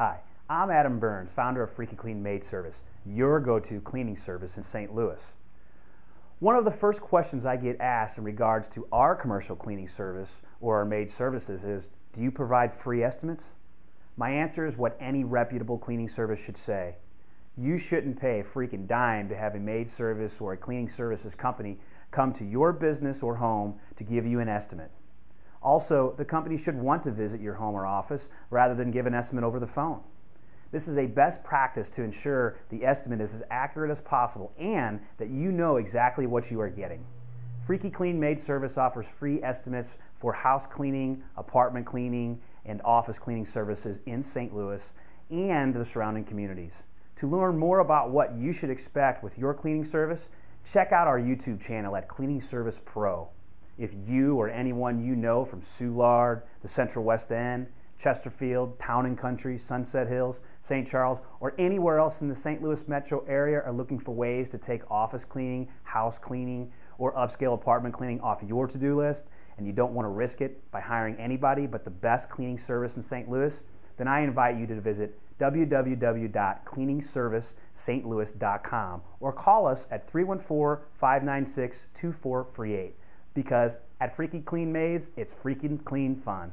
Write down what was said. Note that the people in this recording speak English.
Hi, I'm Adam Burns, founder of Freaky Clean Maid Service, your go to cleaning service in St. Louis. One of the first questions I get asked in regards to our commercial cleaning service or our maid services is Do you provide free estimates? My answer is what any reputable cleaning service should say. You shouldn't pay a freaking dime to have a maid service or a cleaning services company come to your business or home to give you an estimate. Also, the company should want to visit your home or office rather than give an estimate over the phone. This is a best practice to ensure the estimate is as accurate as possible and that you know exactly what you are getting. Freaky Clean Maid Service offers free estimates for house cleaning, apartment cleaning, and office cleaning services in St. Louis and the surrounding communities. To learn more about what you should expect with your cleaning service, check out our YouTube channel at Cleaning Service Pro. If you or anyone you know from Soulard, the Central West End, Chesterfield, Town and Country, Sunset Hills, St. Charles, or anywhere else in the St. Louis metro area are looking for ways to take office cleaning, house cleaning, or upscale apartment cleaning off your to do list, and you don't want to risk it by hiring anybody but the best cleaning service in St. Louis, then I invite you to visit www.cleaningservicestlouis.com or call us at 314 596 2438 because at Freaky Clean Maids, it's freaking clean fun.